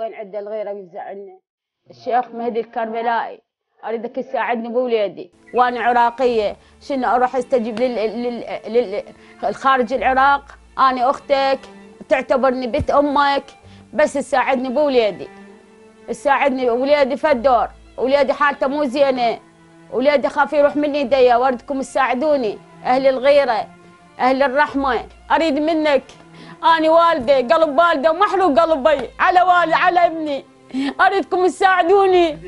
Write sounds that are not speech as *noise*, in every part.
وين عدة الغيرة بيفزعلنا الشيخ مهدي الكربلائي. اريدك تساعدني بولادي وأنا عراقية. شنو أروح أستجيب لل... لل... لل... الخارج العراق؟ أنا أختك تعتبرني بنت أمك. بس تساعدني بولادي تساعدني ولادي في الدور ولادي حالته مو زينة. ولادي خاف يروح من ايديا وردكم تساعدوني. أهل الغيرة أهل الرحمة. أريد منك. أني والده قلب والده محروق قلبي على والي على ابني. أريدكم تساعدوني.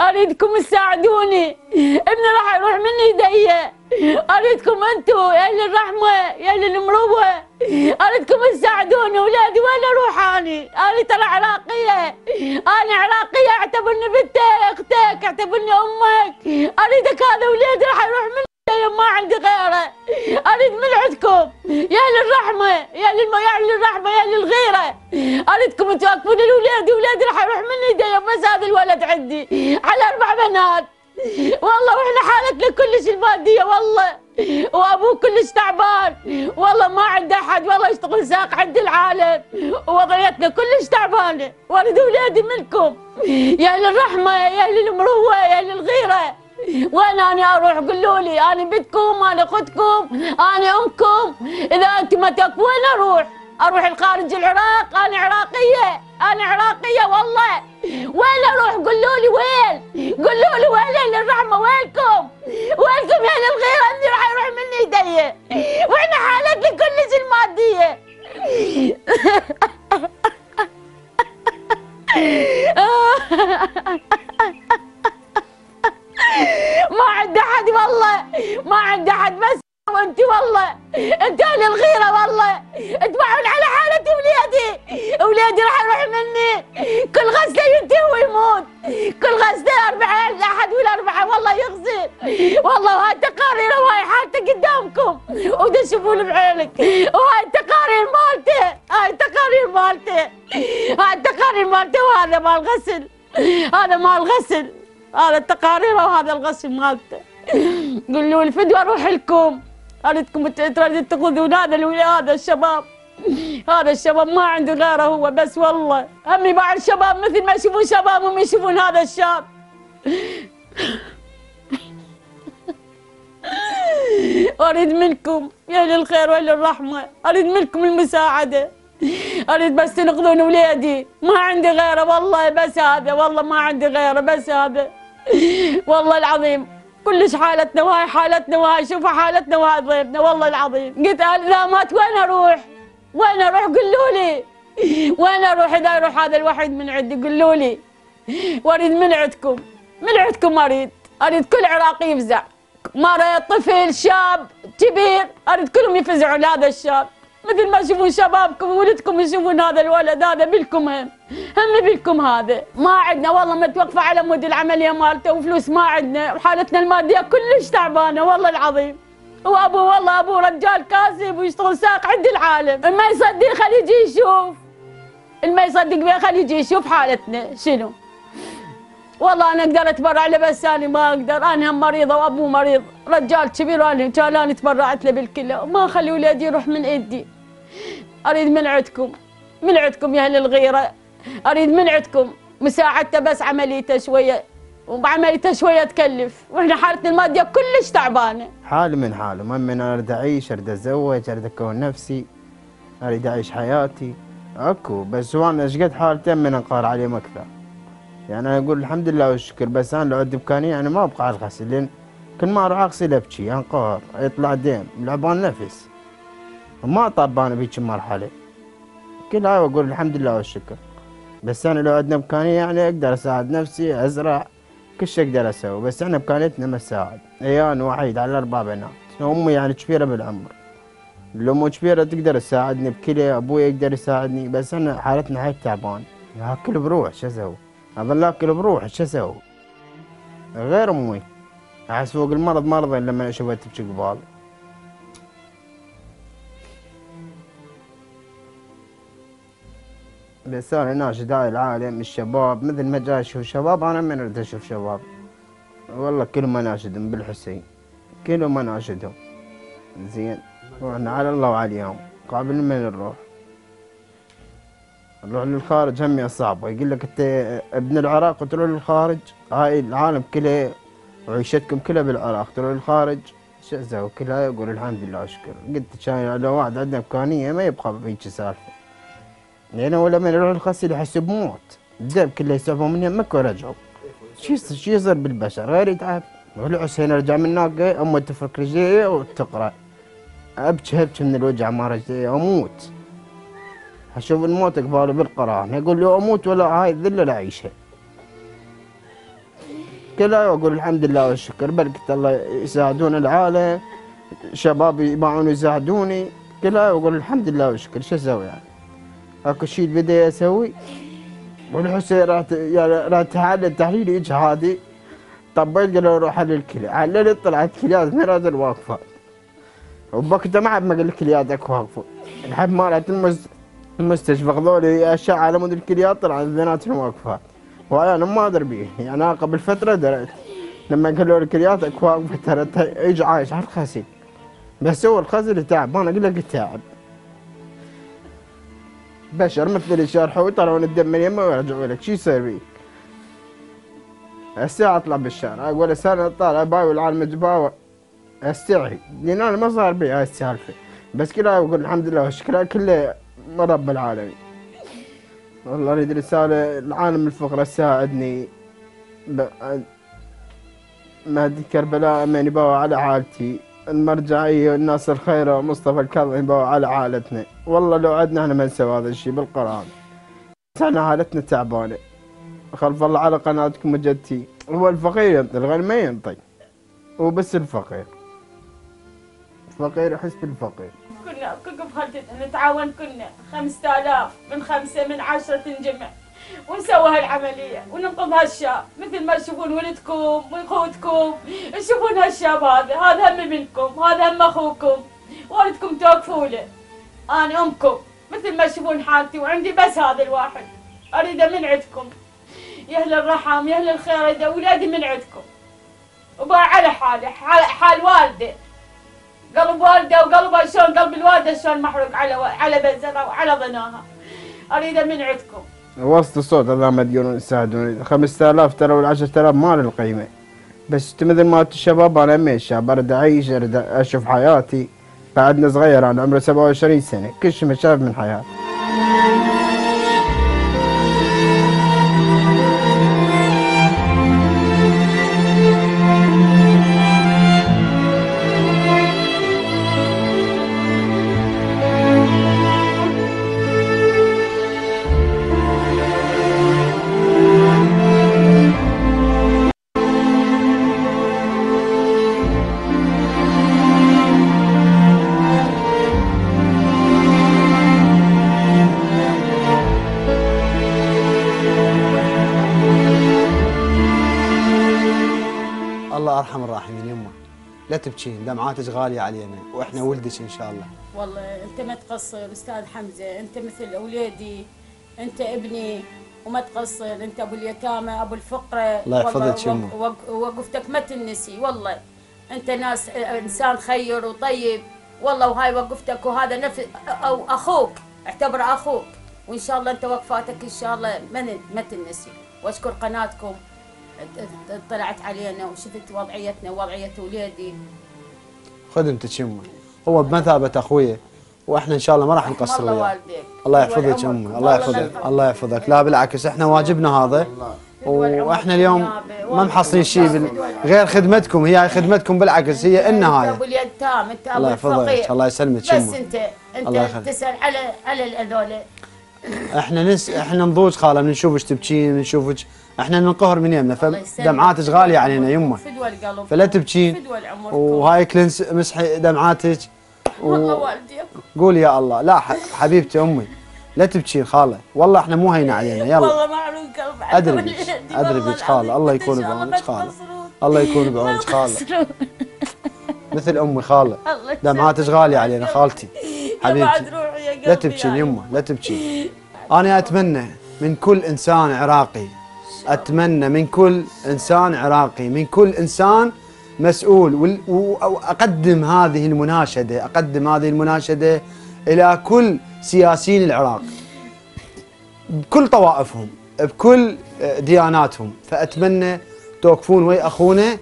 أريدكم تساعدوني. ابني راح يروح من ايديا أريدكم أنتم يا أهل الرحمة يا أهل المروة. أريدكم تساعدوني اولادي وين أروح أني؟ أنا ترى عراقية. أنا عراقية أعتبرني بنتك أختك أعتبرني أمك. أريدك هذا اولادي راح يروح من ايديا ما عندي غيره. أريد من عندكم يا أهل الرحمه يا الم... يا أهل الرحمه يا أهل الغيره اريدكم توقفون الاولاد اولادي راح يروح من ايديا بس هذا الولد عندي على أربع بنات. والله وإحنا حالتنا كلش المادية والله. وأبوه كلش تعبان. والله ما عنده أحد والله يشتغل ساق عند العالم. ووضعيتنا كلش تعبانة. وأريد اولادي منكم. يا أهل الرحمه يا أهل المروه يا أهل الغيره وين أنا أروح؟ قولوا لي أنا بنتكم أنا اختكم أنا أمكم. إذا أنتم ما تكفوا وين أروح؟ أروح الخارج العراق؟ أنا عراقية أنا عراقية والله. وين أروح؟ قولوا لي وين؟ قولوا لي وين؟ أهل الرحمة وينكم؟ وينكم يا أهل الغيره أني راح يروح مني ايديا وإحنا حالتنا كلش المادية؟ *laughs* ما عندي أحد والله ما عندي أحد بس وأنت والله انت الغيرة والله اتبعون على حالتي ولادي ولادي راح يروح مني. كل غسله ينتهي ويموت كل غسله أربعة الاحد والاربعه والله يغسل والله وهاي تقارير وهاي حالته قدامكم ودا تشوفون بعينك. وهاي التقارير مالته هاي التقارير مالته هاي التقارير مالته وهذا مال غسل هذا مال غسل. هذا التقارير وهذا الغسل مالته. قولوا لي فدوى أروح لكم. أريدكم تاخذون هذا هذا الشباب. هذا الشباب ما عنده غيره هو بس والله. همي بعد الشباب مثل ما يشوفون شبابهم يشوفون هذا الشاب. أريد منكم يا للخير ويا للرحمه أريد منكم المساعدة. أريد بس تنقذون ولادي ما عندي غيره والله بس هذا والله ما عندي غيره بس هذا. *laughs* والله العظيم كلش حالتنا وهاي حالتنا وهاي شوفوا حالتنا وهاي ضيفنا والله العظيم. قلت اذا مات وين أروح؟ وين أروح؟ قولوا لي. وين أروح إذا يروح هذا الوحيد من عندي قولوا لي. وأريد من عندكم؟ من عندكم أريد؟ أريد كل عراقي يفزع. مريض طفل شاب كبير أريد كلهم يفزعوا لهذا الشاب. مثل ما تشوفون شبابكم وولدكم يشوفون هذا الولد هذا بالكم هم. هم بالكم هذا. ما عندنا. والله متوقفة على مود العملية مالته وفلوس ما عندنا. وحالتنا المادية كلش تعبانة. والله العظيم. وابوه والله ابوه رجال كاسب ويشتغل ساق عند العالم. ما يصدق خليه يجي يشوف. ما يصدق بيه خليه يجي يشوف حالتنا. شنو؟ والله أنا أقدر أتبرع له بس أنا ما أقدر. أنا هم مريضة وأبوه مريض. رجال كبير وأنا كان أنا تبرعت له بالكلى. ما أخلي ولادي يروح من ايدي أريد من عندكم من عندكم يا أهل الغيرة. أريد من عندكم مساعدته بس عمليته شوية. وعمليته شوية تكلف. وإحنا حالتنا المادية كلش تعبانة. حالي من حاله من أنا أريد أعيش أريد أتزوج أريد أكون نفسي. أريد أعيش حياتي. أكو. بس وأنا إيش قد حالتي؟ من انقهر عليهم أكثر. يعني أنا أقول الحمد لله والشكر بس أنا لو عندي امكانيه يعني ما أبقى على لأن كل ما أروح اغسل ابكي أنقهر يطلع دم لعبان نفس. ما طبان بهيك مرحلة. كل هاي واقول الحمد لله والشكر. بس أنا لو عندنا إمكانية يعني أقدر أساعد نفسي أزرع كل شيء أقدر أسوي. بس إحنا إمكانيتنا ما تساعد. اي أنا وحيد على أربع بنات. أمي يعني كبيرة بالعمر. الام كبيرة تقدر تساعدني بكلى أبوي يقدر يساعدني. بس أنا حالتنا هاي تعبان. أكل بروح شو أسوي؟ أظل أكل بروح شو أسوي؟ غير أمي. أحس فوق المرض مرضى لما اشوفها تبكي أنا ناشد هاي العالم الشباب مثل ما جاي أشوف شباب أنا من أريد أشوف شباب. والله كلهم اناشدهم بالحسين كلهم اناشدهم زين. وإحنا على الله وعليهم قابل من نروح نروح للخارج هم صعبة يقول لك أنت ابن العراق وتروح للخارج؟ هاي العالم كله وعيشتكم كلها بالعراق. تروح للخارج؟ شو أسوي؟ كلها؟ يقول الحمد لله أشكر. قلت كان لو واحد عنده إمكانية ما يبقى بهيك سالفة. لأن ولا من يروح الخسر يحس بموت الدم كله يسحبوا منه مكة ورجعوا شو شو يصير بالبشر. غير يتعب. والحسين رجع من هناك امه تفك رجليه وتقرأ. ابكي أبكي من الوجع ما رجلي أموت. أشوف الموت قبالي بالقرآن. يقول لي أموت ولا هاي الذلة لا أعيشها. كلها أقول الحمد لله والشكر. بركة الله يساعدون العالم. شباب يباعون يساعدوني كلها أقول الحمد لله والشكر. شو أسوي يعني؟ اكو شيء بدي أسوي. والحسين راح يعني راح تحلل تحليل اجهادي طبيت قالوا روح على الكلى عللت طلعت كليات هذا الواقفات وبوقتها ما حد ما قال الكليات أكو واقفة. الحب مالت المس- المستشفى خذوا لي أشعة على مود الكليات طلعت اثنيناتهم واقفات وهاي أنا ما أدري بيه. يعني أنا قبل فترة دريت. لما قالوا الكليات أكو واقفة ترى يجي عايش على الخسي بس هو الخزل تعب أنا أقول لك تعب. بشر مثل يشرحوا يطلعون الدم من يمه ويرجعوا لك. شو يصير بيك؟ الساعة أطلع بالشارع أقول سنة طالع باوي العالم جباوة. استعي لأن أنا ما صار بي هاي السالفة. بس كلها أقول الحمد لله والشكر كله من رب العالمين. والله أريد رسالة العالم الفقراء ساعدني. ب... مهدي كربلاء من يباوع على حالتي. المرجعية والناس الخيرة ومصطفى الكاظم يباوع على حالتنا والله لو عدنا إحنا ما نسوي هذا الشيء بالقرآن. إحنا حالتنا تعبانة. خلف الله على قناتكم وجدتي. هو الفقير ينطي الغني ما ينطي. هو بس الفقير. الفقير يحس بالفقير. كنا كوكب خالتنا نتعاون كنا. 5000 من خمسة من عشرة تنجمع. ونسوي هالعملية وننقذ هالشاب مثل ما تشوفون ولدكم وإخوتكم. تشوفون هالشاب هذا هذا هم منكم هذا هم أخوكم. والدكم توقفوا له. أنا أمكم مثل ما تشوفون حالتي وعندي بس هذا الواحد. اريده من عندكم. يا أهل الرحم يا أهل الخير أريد أولادي من عندكم. وبا على حاله حال, حال والده قلب والده وقلبه شلون قلب الوالدة شلون محروق على على بنزرها وعلى ظناها. اريده من عندكم. وسط الصوت ما تقولون يساعدوني 5000 ترى وال 10000 ما له قيمة بس مثل ما انت الشباب أنا امي الشاب اريد أعيش اريد أشوف حياتي. بعدنا صغير أنا عمري 27 سنة كل شيء شاف من حياتي. تبكين دمعاتك غالية علينا وإحنا ولدك إن شاء الله. والله أنت ما تقصر أستاذ حمزة أنت مثل أولادي أنت ابني وما تقصر أنت أبو اليتامى أبو الفقرة. الله يحفظك يمه. وق- وق- وقفتك ما تنسي والله. أنت ناس إنسان خير وطيب. والله وهاي وقفتك وهذا نفس أو أخوك اعتبره أخوك. وإن شاء الله أنت وقفاتك إن شاء الله ما تنسي. وأشكر قناتكم. طلعت علينا وشفت وضعيتنا ووضعية اولادي خدمتك يمه هو بمثابة أخويا وإحنا إن شاء الله ما راح نقصر الله وياه. الله طول يحفظك. يمه الله يحفظك. الله يحفظك. لا بالعكس إحنا واجبنا هذا. وإحنا اليوم. ما محصلين شيء بال- غير خدمتكم. هي خدمتكم بالعكس. هي النهايه الله يحفظك. الله يسلمك بس انت الله انت. تسأل على على الهذول إحنا نس إحنا نضوج خاله بنشوفك تبكين بنشوفك إحنا ننقهر من يمنا. فدمعاتك غالية علينا يمه. فدوى القلب. فلا تبكين. وهاي كلنس مسحي دمعاتك. و... قول يا الله. لا. حبيبتي أمي لا تبكين خالة. والله إحنا مو هينه علينا يلا. والله معلوم قلب أدري بيك أدري بيك خالة. الله يكون بعونك خالة. الله يكون بعونك خالة. مثل أمي خالة. دمعاتك غاليه علينا خالتي. حبيبتي. لا تبكين يمه لا تبكين. أنا أتمنى من كل إنسان عراقي أتمنى من كل إنسان عراقي من كل إنسان مسؤول. واقدم هذه المناشدة أقدم هذه المناشدة إلى كل سياسيين العراق. بكل طوائفهم بكل دياناتهم. فأتمنى توقفون وي أخونا.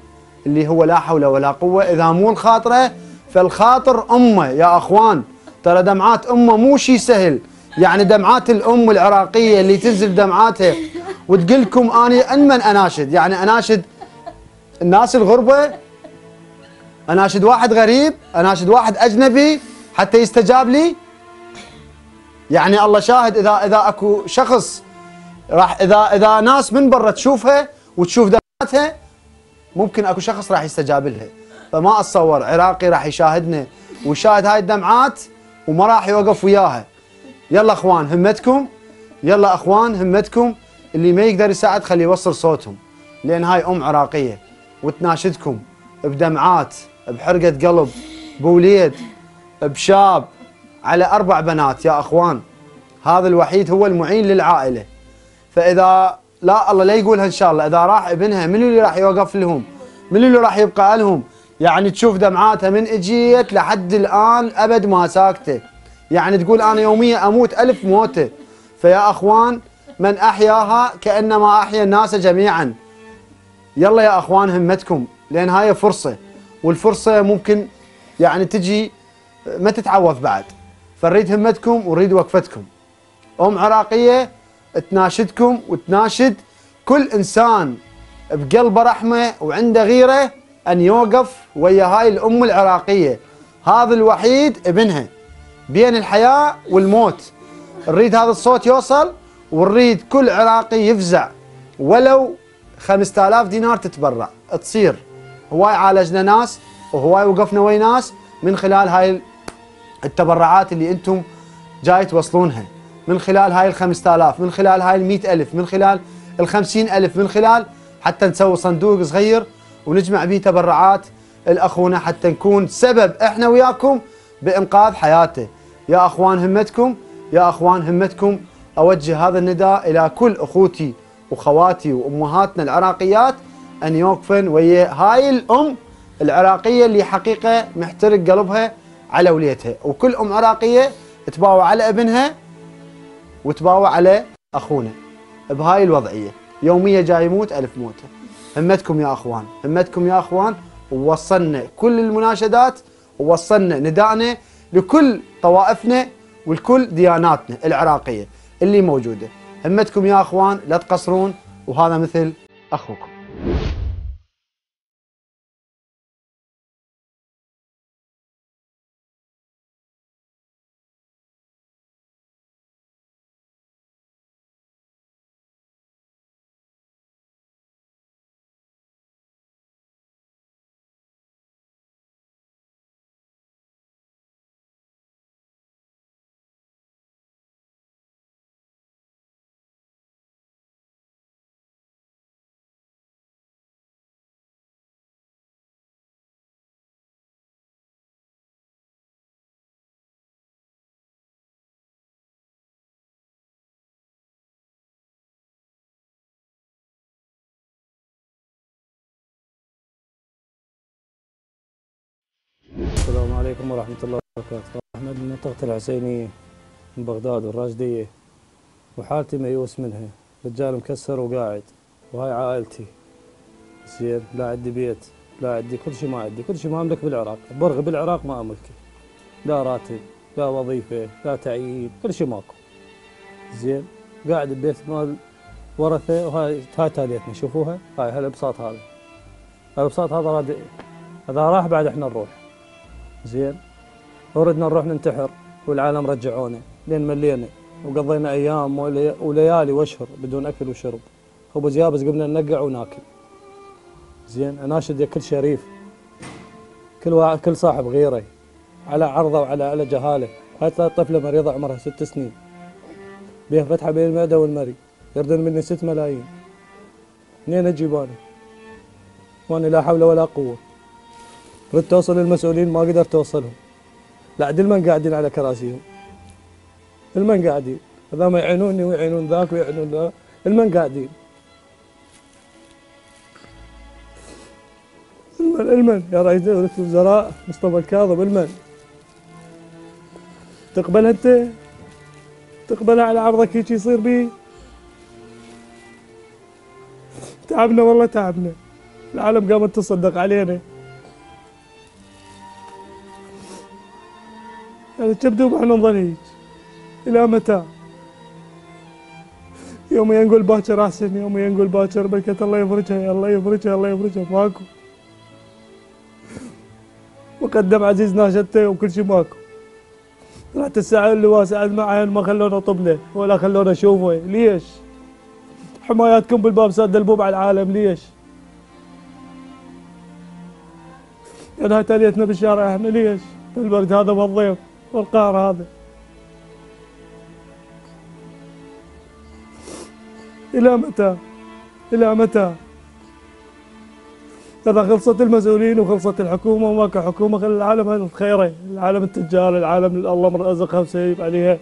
اللي هو لا حول ولا قوة. إذا مو الخاطرة فالخاطر أمة. يا أخوان ترى دمعات أمة مو شيء سهل. يعني دمعات الأم العراقية اللي تنزل دمعاتها. وتقول لكم اني انمن أناشد. يعني أناشد الناس الغربة أناشد واحد غريب أناشد واحد أجنبي حتى يستجاب لي. يعني الله شاهد إذا إذا أكو شخص راح إذا إذا ناس من برا تشوفها وتشوف دمعاتها ممكن اكو شخص راح يستجاب لها فما اتصور عراقي راح يشاهدنا ويشاهد هاي الدمعات وما راح يوقف وياها. يلا اخوان همتكم. يلا اخوان همتكم. اللي ما يقدر يساعد خليه يوصل صوتهم لأن هاي أم عراقية وتناشدكم بدمعات بحرقة قلب بوليد بشاب على أربع بنات. يا أخوان هذا الوحيد هو المعين للعائلة. فإذا لا الله لا يقولها إن شاء الله. إذا راح ابنها من اللي راح يوقف لهم؟ من اللي راح يبقى لهم؟ يعني تشوف دمعاتها من إجيت لحد الآن أبد ما ساكتة. يعني تقول أنا يوميا أموت ألف موتة. فيا أخوان من أحياها كأنما أحيا الناس جميعا. يلا يا أخوان همتكم لأن هاي فرصة. والفرصة ممكن يعني تجي ما تتعوض بعد. فنريد همتكم ونريد وقفتكم. أم عراقية تناشدكم وتناشد كل إنسان بقلبه رحمة وعنده غيرة أن يوقف ويا هاي الأم العراقية. هذا الوحيد ابنها. بين الحياة والموت. نريد هذا الصوت يوصل ونريد كل عراقي يفزع. ولو 5000 دينار تتبرع. تصير. هواي عالجنا ناس وهواي وقفنا ويا ناس من خلال هاي التبرعات اللي أنتم جاي توصلونها. من خلال هاي ال 5000 من خلال هاي ال 100000 من خلال ال 50000 من خلال حتى نسوي صندوق صغير ونجمع به تبرعات الأخونا حتى نكون سبب إحنا وياكم بإنقاذ حياته. يا أخوان همتكم يا أخوان همتكم أوجه هذا النداء إلى كل أخوتي وخواتي وأمهاتنا العراقيات أن يوقفن ويا هاي الأم العراقية اللي حقيقة محترق قلبها على وليتها. وكل أم عراقية تباوع على ابنها وتباوع على أخونا. بهاي الوضعية. يوميا جاي يموت ألف موته همتكم يا أخوان. همتكم يا أخوان. ووصلنا كل المناشدات ووصلنا نداءنا لكل طوائفنا ولكل دياناتنا العراقية اللي موجودة. همتكم يا أخوان لا تقصرون وهذا مثل أخوكم. ورحمة الله وبركاته. أحمد من منطقة الحسينية من بغداد والراشدية وحالتي ميؤوس منها. رجال مكسر وقاعد وهاي عائلتي. زين لا عندي بيت لا عندي كل شيء ما عندي. كل شيء ما أملك بالعراق. برغي بالعراق ما أملكه. لا راتب لا وظيفة لا تعيين كل شيء ماكو. زين قاعد ببيت مال ورثة وهاي هاي تاليتنا. شوفوها؟ هاي هالبساط هذا. البساط هذا راد هذا راح بعد إحنا نروح. زين. وردنا نروح ننتحر والعالم رجعونا لين ملينا وقضينا أيام ولي- وليالي وأشهر بدون أكل وشرب. خبز يابس قمنا ننقع وناكل. زين اناشد يا كل شريف. كل واحد كل صاحب غيره على عرضه وعلى على جهاله. هاي طفلة مريضة عمرها ست سنين. بيها فتحة بين المعدة والمري. يردون مني ست ملايين. منين أجيب أنا؟ وأنا لا حول ولا قوة. ردت توصل للمسؤولين ما قدرت توصلهم. لا عاد المن قاعدين على كراسيهم. المن قاعدين. هذا ما يعينوني ويعينون ذاك ويعينون ذاك المن قاعدين. المن المن. يا رئيس دولة الوزراء مصطفى الكاظم المن. تقبل أنت؟ تقبلها على عرضك هيك يصير بي؟ تعبنا والله تعبنا. العالم قامت تصدق علينا. يعني تبدو نظل هيك إلى متى؟ يوم ينقول باكر أحسن يوم ينقول باكر بركة الله يفرجها الله يفرجها الله يفرجها. ماكو. وقدم عزيز ناشدته وكل شيء ماكو. رحت الساعة اللي واسعد معي ما خلونا طبلة ولا خلونا اشوفه ليش؟ حماياتكم بالباب ساد البوب على العالم ليش؟ هاي تاليتنا بالشارع إحنا ليش؟ بالبرد هذا والضيف والقهر هذا إلى متى؟ إلى متى؟ إذا خلصت المسؤولين وخلصت الحكومة وما كحكومة خلي العالم خيره، العالم التجار، العالم الله مرزقها وسيب عليها.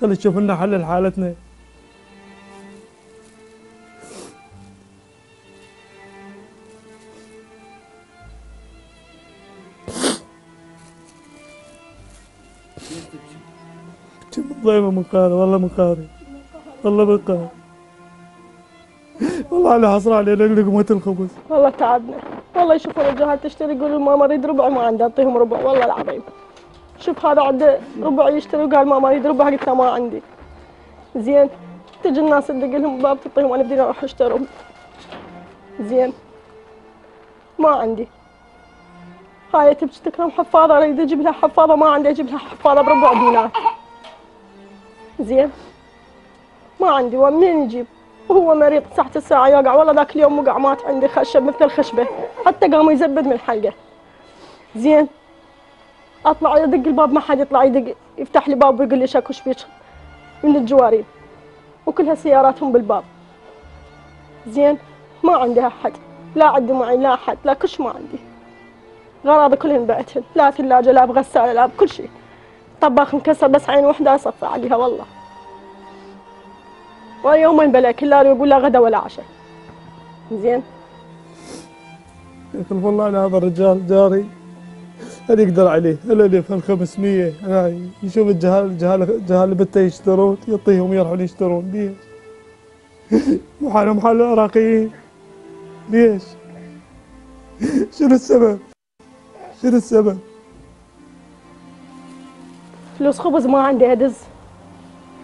خلي تشوف لنا حل لحالتنا. كم ضيمة من قاري والله من قاري والله من قاري والله على حصر علينا لقمة الخبز. والله تعبنا. والله يشوفون الجهات تشتري يقولوا ماما اريد ربع ما عنده أعطيهم ربع. والله العظيم. شوف هذا عنده ربع يشتري وقال ماما اريد ربع قلت له ما عندي. زين. تجي الناس تدق لهم باب تعطيهم أنا بدي أروح أشتري. زين. ما عندي. هاي تبكي تكرم حفاضه أريد أجيب لها حفاضه ما عندي أجيب لها حفاضه بربع دينار. زين. ما عندي ومنين يجيب وهو مريض تحت الساعة يقع والله ذاك اليوم وقع مات عندي خشب مثل الخشبة حتى قام يزبد من الحلقة زين. أطلع ادق الباب ما حد يطلع يدق يفتح لي باب ويقول لي شكو بيك من الجوارين وكلها سياراتهم بالباب. زين. ما عندي أحد. لا عندي معي لا أحد لا كلش ما عندي. غراضي كلهن بعتهن. لا ثلاجة لا بغسالة لا بكل شيء طباخ مكسر بس عين وحدة أصفى عليها والله ويومين بلا كلها يقول لا غدا ولا عشاء زين يخلف الله على هذا الرجال جاري هل يقدر عليه هل الف هل 500 هاي يشوف الجهال الجهال الجهال بته يشترون يعطيهم يروحون يشترون ليش؟ مو حالهم حال العراقيين ليش؟ شنو السبب؟ شنو السبب؟ فلوس خبز ما عندي أدز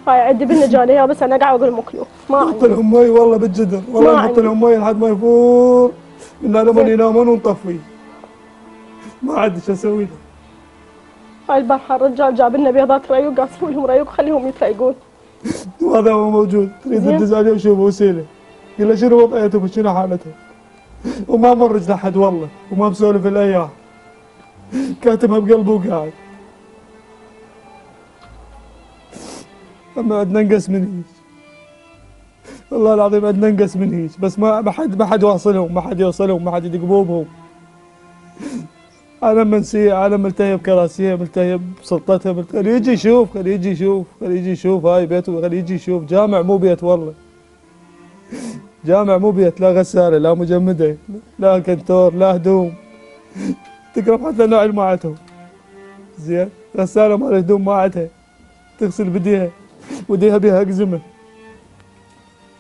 هاي عندي بالنجالة بس أنا قاعد أقول مكلو ما عندي. لهم مي والله بالجدر. والله عندي. لهم مي لحد ما يفور. من لما. ينامون ونطفي. ما عاد شو أسوي له. هاي البارحة الرجال جاب لنا بيضات ريوق أسوي لهم ريوق خليهم يتريقون. *laughs* وهذا هو موجود. تريد. تدز عليه وشوفه وسيلة. قل له شنو وضعيتهم وشنو حالتهم وما مرج لحد والله وما مسولف الأيام. كاتبها بقلبه وقاعد أما عندنا نقص من هيك. والله العظيم عندنا نقص من هيك. بس ما ما حد ما حد واصلهم ما حد يوصلهم ما حد يدق بوبهم عالم منسية عالم ملتهي بكراسيها ملتهي بسلطتها خليه يجي يشوف خليه يجي يشوف خليه يجي يشوف هاي بيته خليه يجي يشوف. جامع مو بيت والله. جامع مو بيت لا غسالة لا مجمدة لا كنتور لا هدوم. تقرب حتى نوع ما عندهم زين غسالة مال هدوم ما عندها تغسل بديها. وديها بها أقزمة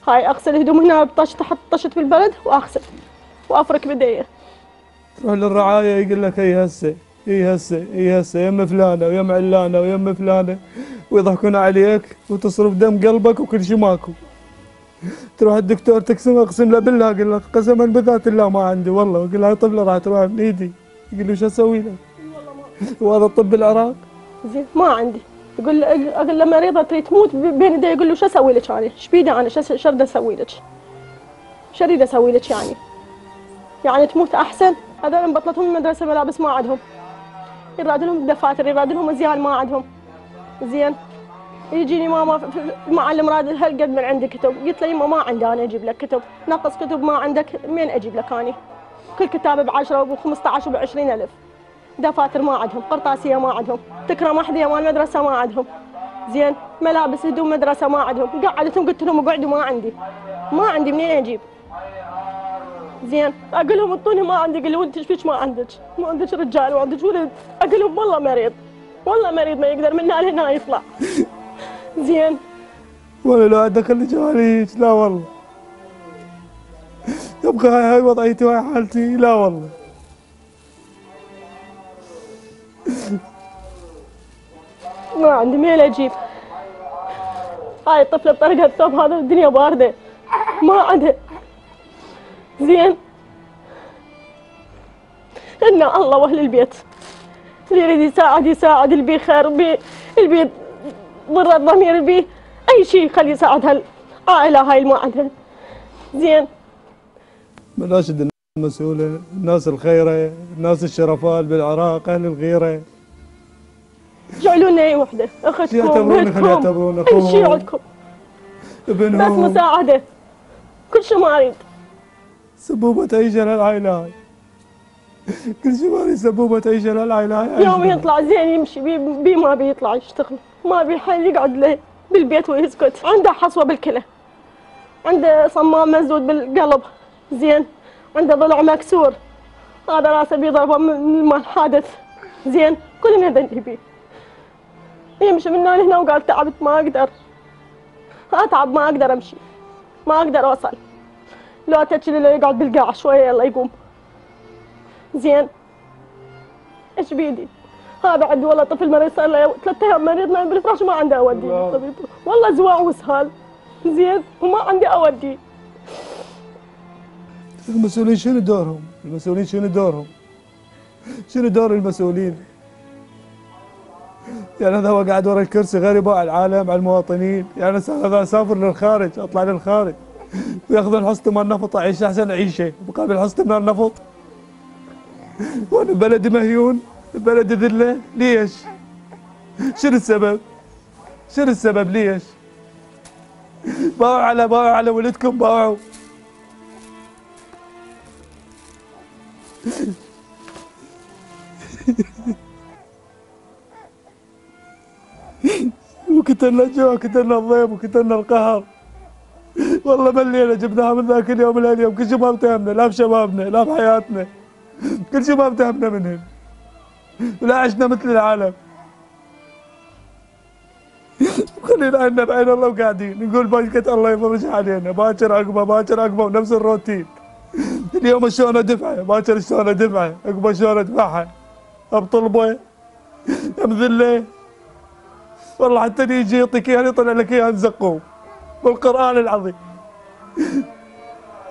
هاي أغسل هدوم هنا بطشت أحط طشت بالبرد وأغسل. وأفرك بدي تروح للرعاية يقول لك هي هسه هي هسه هي هسه يم فلانة ويم علانة ويم فلانة. ويضحكون عليك وتصرف دم قلبك وكل شيء ماكو. تروح الدكتور تقسم أقسم له بالله يقول لك قسما بذات الله ما عندي والله. يقول لها طفله راح تروح من ايدي يقول له شو أسوي لك؟ وهذا الطب العراق. زين ما عندي. يقول أقول له مريضه تريد تموت بين يدي يقول له شو أسوي لك أنا؟ إيش بيدي أنا؟ شو اريد أسوي لك؟ شو أريد أسوي لك يعني؟ يعني تموت أحسن؟ هذول بطلتهم المدرسة ملابس ما عندهم يراد لهم دفاتر يراد لهم ازيان ما عندهم زين يجيني ماما ف- ف- معلم راد هالقد من عندي كتب قلت له يما ما عندي أنا أجيب لك كتب نقص كتب ما عندك من أجيب لك أني كل كتاب ب 10 وب 15 وب 20 ألف دفاتر ما عندهم قرطاسية ما عندهم تكرم أحذية مال المدرسة ما عندهم. زين ملابس هدوم مدرسة ما عندهم قعدتهم قلت لهم اقعدوا ما عندي. ما عندي منين أجيب؟ زين أقول لهم اعطوني ما عندي قال لي وانت إيش فيك ما عندك. ما عندك رجال ما عندك ولد. أقول لهم والله مريض والله مريض ما يقدر من هنا لهنا يطلع. *laughs* زين. ولا لو ادخل جواليك لا والله. يبقى هاي هاي وضعيتي وهاي حالتي لا والله. ما عندي ميل أجيب هاي الطفلة بطريقها الثوب هذا الدنيا باردة. ما عندها زين. إن الله وأهل البيت. اللي يريد يساعد يساعد. اللي بيه خير اللي بيه ضر الضمير بيه أي شيء خلي يساعد هالعائله هاي اللي ما عندها زين. مناشد المسؤولة الناس الخيرة الناس الشرفاء بالعراق أهل الغيرة. جعلوا لنا أي وحدة؟ أختكم يعتبرون خلي بنتكم يعتبرون اي شيء عندكم بس ابنهم مساعدة. كل شيء ما أريد. سبوبة تعيش للعائلة هاي كل شيء مالي سبوبة تعيش للعائلة هاي يوم يطلع زين يمشي بي, بي ما بيطلع يشتغل. ما بيحل يقعد له بالبيت ويسكت. عنده حصوة بالكلى. عنده صمام مسدود بالقلب. زين. عنده ضلع مكسور. هذا راسه بيضربه من الحادث زين. كلنا ندني بيه يمشي من هنا وقال تعبت ما أقدر. اتعب ما أقدر أمشي. ما أقدر أوصل. لو تجي له يقعد بالقاع شوية يلا يقوم. زين. إيش بيدي؟ هذا عندي والله طفل مريض صار له ثلاث أيام مريض نايم بالفراش وما عنده اوديه. للطبيب والله زواع وسهال. زين وما عندي اوديه المسؤولين شنو دورهم؟ المسؤولين شنو دورهم؟ شنو دور المسؤولين؟ يعني هذا هو قاعد ورا الكرسي غريب على العالم على المواطنين، يعني هذا أسافر للخارج أطلع للخارج ويأخذون حصتي مال النفط أعيش أحسن عيشه مقابل حصتي من النفط وأنا بلدي مهيون بلدي ذلة ليش؟ شنو السبب؟ شنو السبب ليش؟ باعوا على باعوا على ولدكم باعوا وكتلنا الجوع وكتلنا الضيم وكتلنا القهر. والله ملينا جبناها من ذاك اليوم إلى اليوم. كل شيء ما امتهمنا لا بشبابنا لا بحياتنا. كل شيء ما امتهمنا منهم. ولا عشنا مثل العالم. خلينا عنا بعين الله وقاعدين. نقول بركة الله يفرج علينا. باكر عقبه باكر عقبه ونفس الروتين. اليوم شلون أدفعه؟ باكر شلون أدفعه؟ عقبه شلون أدفعها؟ بطلبه مذله والله حتى يجي يعطيك إياها يطلع لك إياها زقوم بالقران العظيم.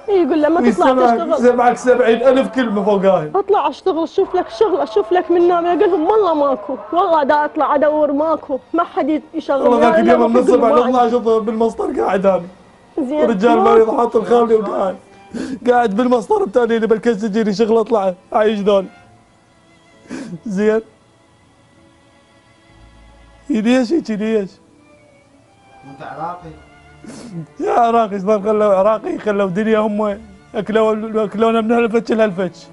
يقول لما تطلع تشتغل. سبعين ألف كلمة فوقاهن اطلع أشتغل شوف لك شغل أشوف لك من نام أقول لهم والله ماكو. والله دا أطلع أدور ماكو. ما حد يشغل. والله ذاك اليوم يقول على ما 12 الظهر بالمسطر قاعد أنا. زين. رجال. مريض حاط الخالي وقاعد. قاعد بالمسطر بتالي اللي بالكاس تجيني شغل أطلع. عايش ذول. زين. ليش هيك ليش؟ انت عراقي؟ يا عراقي ظل خلوا عراقي خلوا دنيا هم أكلوا أكلونا من هالفتش لهالفتش.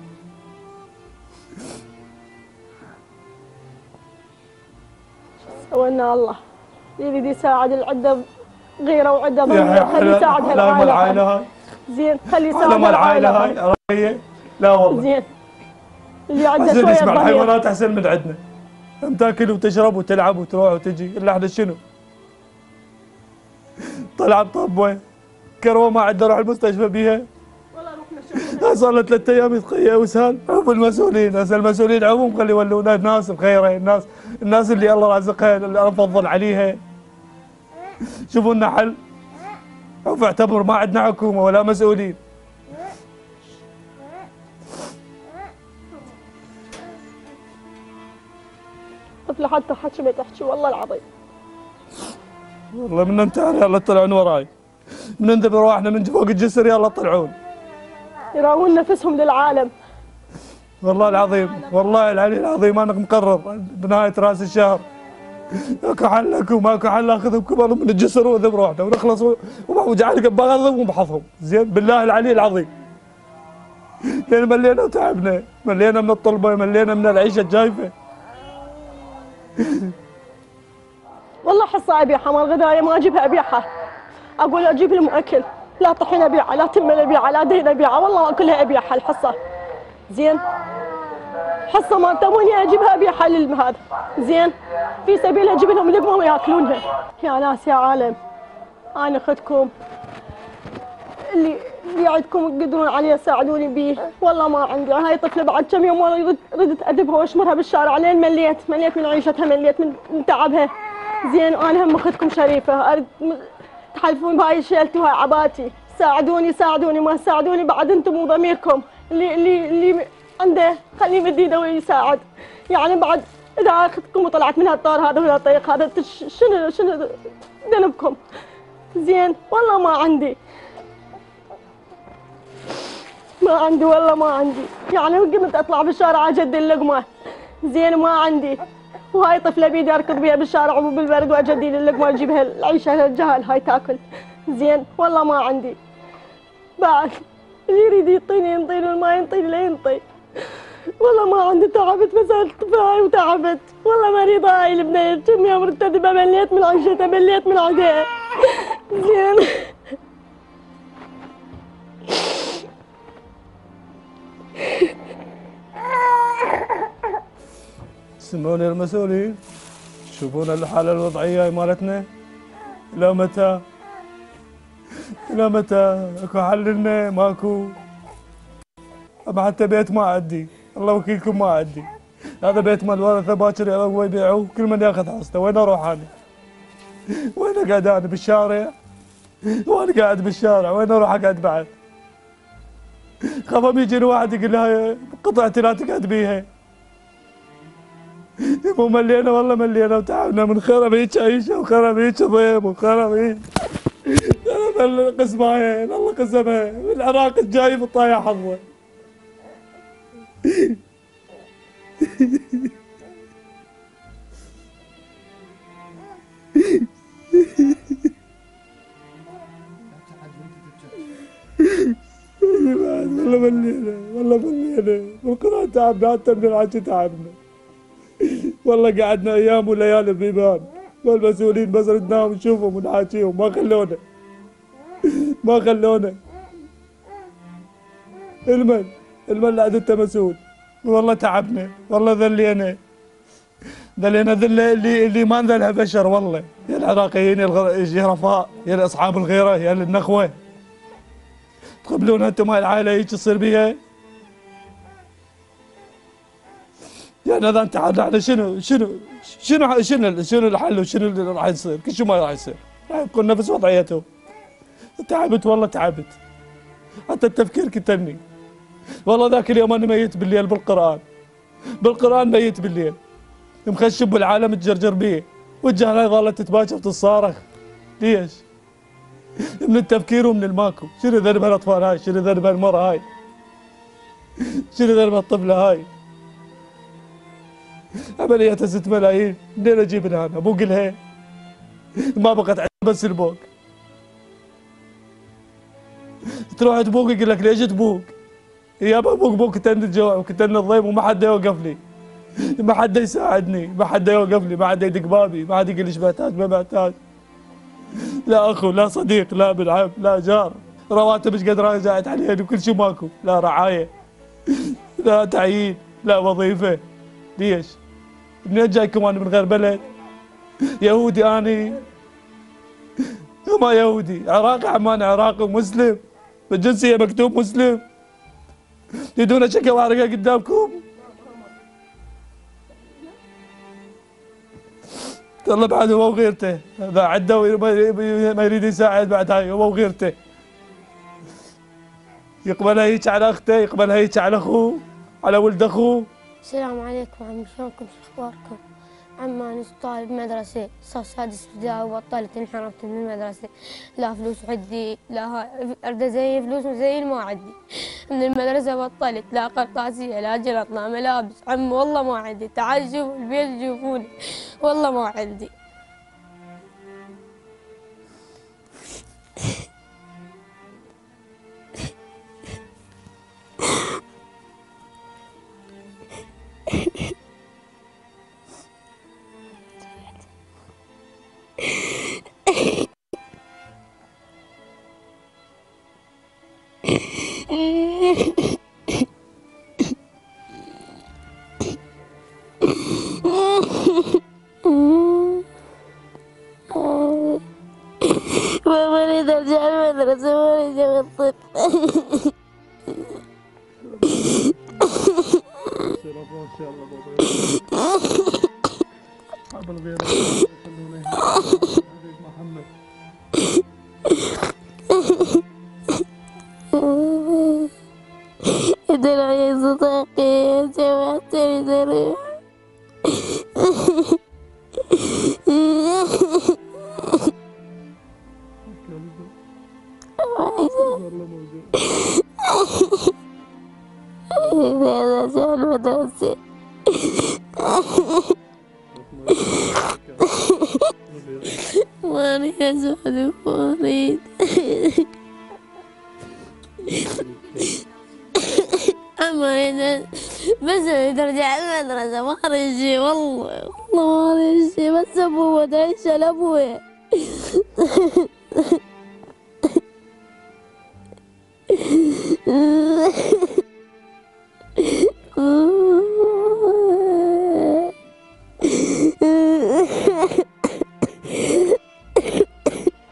سوينا الله. يريد يساعد العدة غيره وعدة ضمير خلي يساعد هالعائلة. العائلة هاي. زين خلي يساعد العائلة هالعائلة. هاي لا والله. زين. اللي عنده شوية يسمع ضمير الحيوانات أحسن من عندنا تأكل وتشرب وتلعب وتروح وتجي؟ إلا إحنا شنو؟ طلع بطبه كروه ما عنده روح المستشفى بيها؟ صار له ثلاث أيام يتقيأ وسهل. هم المسؤولين هسه المسؤولين عموم خلي يولونا الناس الخيره الناس الناس اللي الله رازقها اللي الله فضل عليها. شوفوا لنا حل. شوف اعتبر ما عندنا حكومة ولا مسؤولين. طفله حتى حكي ما تحكي والله العظيم. والله من أنت يلا طلعون وراي. من أنت برواحنا من فوق الجسر يلا طلعون يراون نفسهم للعالم. والله العظيم والله العلي العظيم أنا مقرر بنهاية رأس الشهر. اكو حل اكو ماكو حل اخذهم كبرهم من الجسر واذب روحنا ونخلص و- وما علقه بغضهم وبحظهم زين بالله العلي العظيم. لأن ملينا وتعبنا ملينا من الطلبة ملينا من العيشة الجايفة. *laughs* والله حصة أبيعها مال غداية ما أجيبها أبيعها أقول أجيب لهم أكل لا طحين أبيعها لا تمن أبيعها لا دين أبيعها والله كلها أبيعها الحصة. زين. حصة ما تبوني أجيبها ابي حل هذا. زين. في سبيل أجيب لهم لقمه وياكلونها يا ناس يا عالم. أنا أخذكم. اللي اللي عندكم تقدرون عليه ساعدوني بيه. والله ما عندي. هاي طفلة بعد كم يوم والله ردت ادبها واشمرها بالشارع. لين مليت؟ مليت من عيشتها مليت من تعبها. زين أنا هم اخذكم شريفة. ارد تحلفون بهاي شيلتي وهاي عباتي. ساعدوني ساعدوني. ما ساعدوني بعد أنتم وضميركم اللي اللي اللي عنده خليه يمد ايده ويساعد. يعني بعد إذا اخذتكم وطلعت من هالطار هذا ولا الطريق هذا شنو شنو ذنبكم؟ زين والله ما عندي. ما عندي والله ما عندي. يعني قمت أطلع بالشارع اجدي اللقمه زين ما عندي. وهاي طفلة بيدي أركض بيها بالشارع وبالبرد واجدي اللقمه أجيبها العيشه الجهل هاي تاكل. زين والله ما عندي. بعد اللي يريد يعطيني ينطيني والما ينطيني لا ينطي. والله ما عندي تعبت مسألة هاي وتعبت. والله مريضة هاي البنية كم يوم مرتدبة مليت من عيشتها مليت من عدها زين. سمعوني المسؤولين تشوفون الحالة الوضعية مالتنا. إلى متى؟ إلى متى؟ أكو حل لنا؟ ماكو. حتى بيت ما عندي. الله وكيلكم ما عندي. هذا بيت مال ورثة باكر يبغوا يبيعوه كل من ياخذ حصته. وين أروح أنا؟ وين أقعد أنا بالشارع؟ وأنا قاعد بالشارع؟ وين أروح أقعد بعد؟ خاف يجيني واحد يقول لها قطعتي لا تقعد بيها. مو ملينا والله ملينا وتعبنا من خرب هيك عيشة وخرب هيك ضيم وخرب هيك القسماين الله قسمها العراق الجاي في الطايح حظه. والله ملينا والله ملينا بالقراءة تعبنا حتى من الحكي تعبنا والله قعدنا أيام وليالي ببيبان والمسؤولين بس ردناهم نشوفهم ونحاكيهم ما خلونا ما خلونا المن المن انت مسؤول والله تعبنا والله ذلينا ذلينا ذله اللي اللي ما انذلها بشر والله يا العراقيين يا الجرفاء يا اصحاب الغيره يا النخوه تقبلون أنتم هاي العائلة هيك تصير بيها يعني اذا أنت إحنا شنو؟ شنو؟ شنو شنو شنو الحل وشنو اللي راح يصير؟ كل شيء ما راح يصير؟ راح يكون نفس وضعيته. تعبت والله تعبت. حتى التفكير كتلني. والله ذاك اليوم أنا ميت بالليل بالقرآن. بالقرآن ميت بالليل. مخشب بالعالم تجرجر بيه. والجهل ظلت تتباشر وتتصارخ ليش؟ من التفكير ومن الماكو. شنو ذنب الأطفال هاي؟ شنو ذنب المرأة هاي؟ شنو ذنب الطفلة هاي؟ عملية ست ملايين. منين أجيب لها أنا ابوق لها ما بقت عندي بس البوق. تروح تبوق يقول لك ليش تبوق؟ يا ببوق بوق كتن الجوع وكتن الضيم وما حد يوقف لي. ما حد يساعدني ما حد يوقف لي ما حد يدق بابي ما حد يقول إيش محتاج ما محتاج لا أخو لا صديق لا بالعب لا جار. رواتب إيش قد راجعت عليهن وكل شيء ماكو. لا رعاية لا تعيين لا وظيفة. ليش؟ منين جايكم أنا من غير بلد؟ يهودي أني. ما يهودي. عراقي عمان عراقي ومسلم بالجنسية مكتوب مسلم. تريدون شكل ورقه قدامكم. والله بعد هو وغيرته. عدى وما- ما يريد يساعد بعد هاي هو وغيرته. يقبلها هيك على أخته يقبلها هيك على أخوه على ولد أخوه. السلام عليكم عمي شلونكم؟ شو أخباركم؟ عمي أنا طالب مدرسة صف سادس ابتدائي وبطلت انحرمت من المدرسة لا فلوس عندي لا هاي اريد ازين فلوس مزين ما عندي من المدرسة بطلت لا قرطاسية لا جلط لا ملابس عمي والله ما عندي تعال شوفوا البيت شوفوني والله ما عندي Iedereen Jezus zegt, Jezus zegt, iedereen. Mano, resolve o إذا بس أرجع المدرسة ما شي والله والله ما شي بس أبوه تعيش لأبوي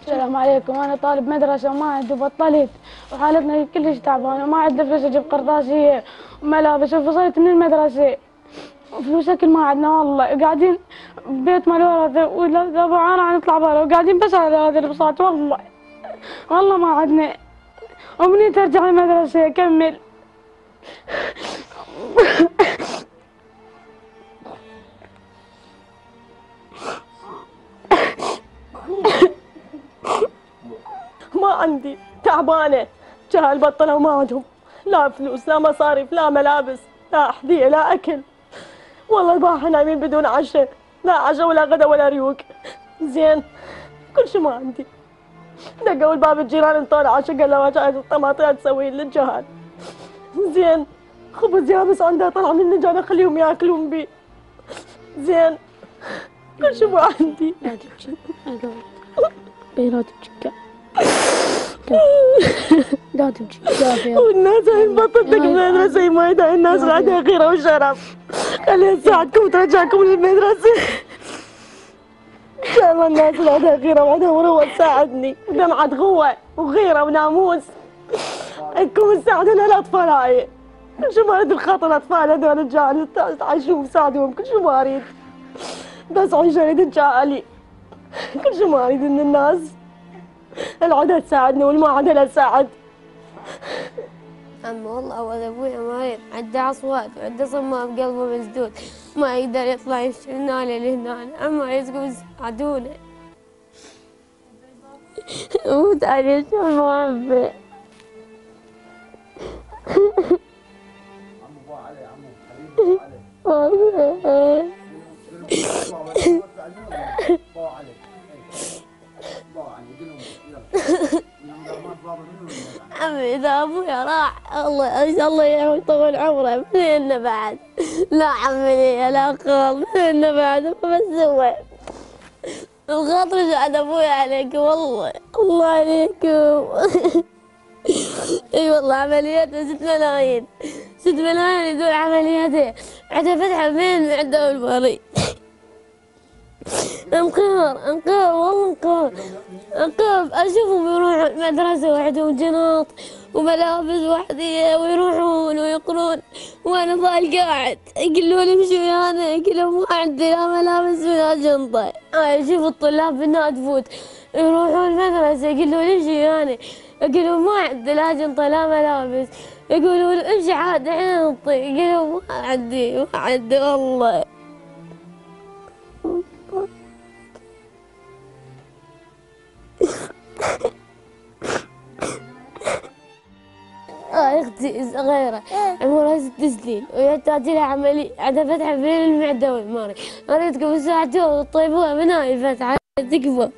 السلام عليكم. أنا طالب مدرسة وما عندي بطلت. وحالتنا كلش تعبانه وما عندنا فلوس أجيب قرطاسيه وملابس وفصلت من المدرسة. فلوس اكل ما عندنا والله. قاعدين بيت مال ورثة ولا أنا نطلع برا وقاعدين بس على هذه البساط. والله والله ما عندنا ومني ترجع المدرسة؟ اكمل ما عندي. تعبانة. جهل بطلوا ما عندهم لا فلوس لا مصاريف لا ملابس لا أحذية لا أكل. والله البارحة نايمين بدون عشاء لا عشاء ولا غدا ولا ريوق. زين كل شيء ما عندي. دقوا الباب الجيران انطر عشاء قال له جايز الطماطم تسوي للجهل زين خبز يابس عنده طلع من النجار خليهم ياكلون بيه زين كل شيء ما عندي. لا تبكي لا تبكي لا كافي والناس هاي بطلتك المدرسة ما يدعي الناس عندها غيرة وشرف خليها تساعدكم وترجعكم للمدرسة إن شاء الله الناس عندها غيرة وعندها مروة تساعدني ودمعة قوة وغيرة وناموس انكم تساعدون الأطفال هاي كل شو ما أريد الخاطر الأطفال هذول الرجال تعيشوهم وساعدوهم كل شو ما أريد بس أريد الجالي كل شو ما أريد من الناس العدها تساعدني لا تساعد. أما والله ولد أبوي مريض عنده أصوات وعنده صمام قلبه مسدود. ما يقدر يطلع يمشي من هنا. لهنا أما يزقوا يساعدونه. موت عليه شو المعبي عمي إذا أبوي راح الله الله يطول عمره منين بعد؟ لا عمي لا خال منين بعد؟ ما بسوي. الخاطر قاعد أبوي عليك والله الله عليكم *laughs* إي والله عمليات ست ملايين. ست ملايين يدور عملياته. عندها فتحة بين عنده والمريض انقهر انقهر والله انقهر انقهر اشوفهم يروحون المدرسة وحدهم جناط وملابس وحدية ويروحون ويقرون وأنا ضايل قاعد يقولون امشي ويانا يقولون ما عندي لا ملابس ولا جنطة. آه شوف الطلاب بالنادي تفوت. يروحون المدرسة يقولون امشي ويانا يقولون ما عندي لا جنطة لا ملابس. يقولون امشي عاد عينطي يقولون ما عندي ما عندي والله. آه، أختي صغيره عمرها ست سنين ويحتاج لها عملية عندها فتحه بين المعده والماري اريدكم تساعدوها وتطيبوها من هاي الفتحة. تكفى